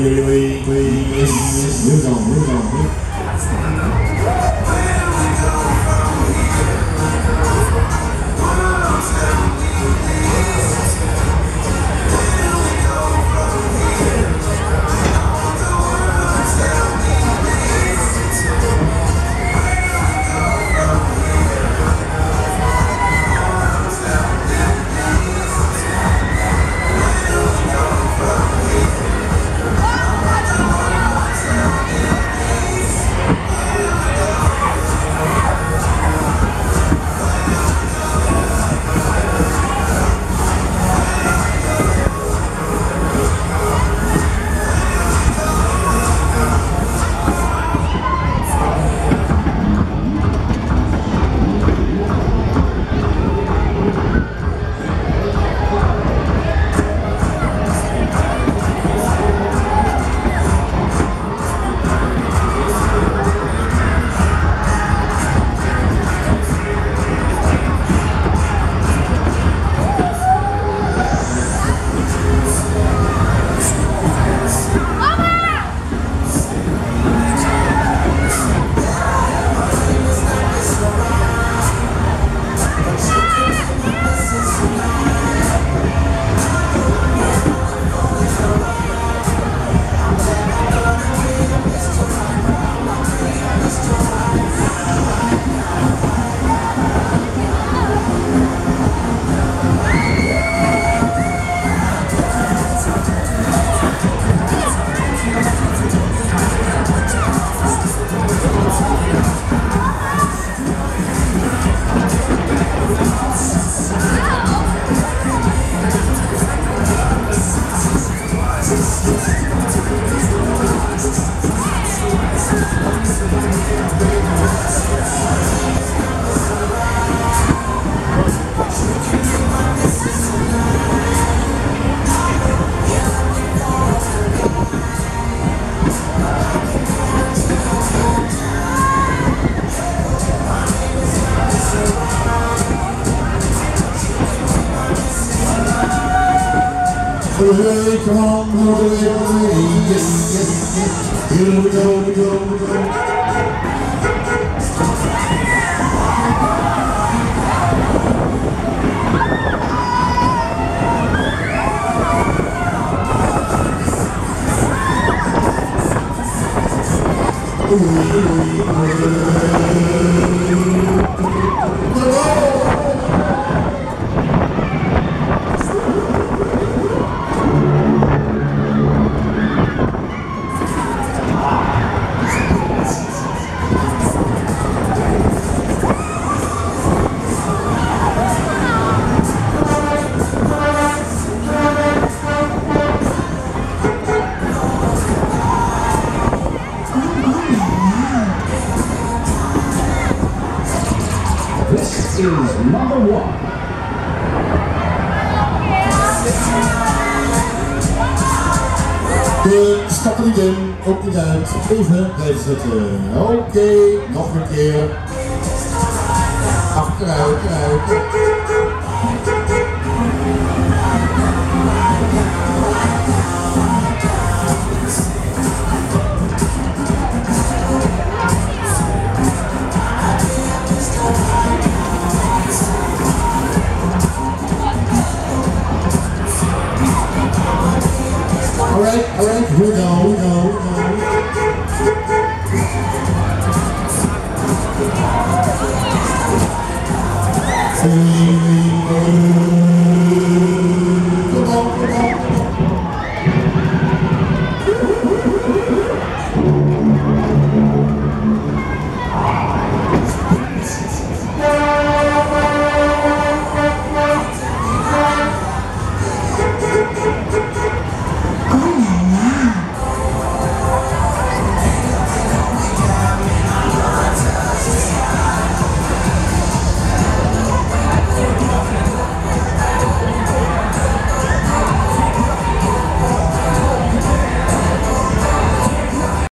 よよいよいで。Come on, hooray, hooray, yes, yes, yes. Here we go, we go, we go. This is number one. De in, ook niet uit. Even blijven zitten. Oké, nog een keer. Achteruit, achteruit. Hey.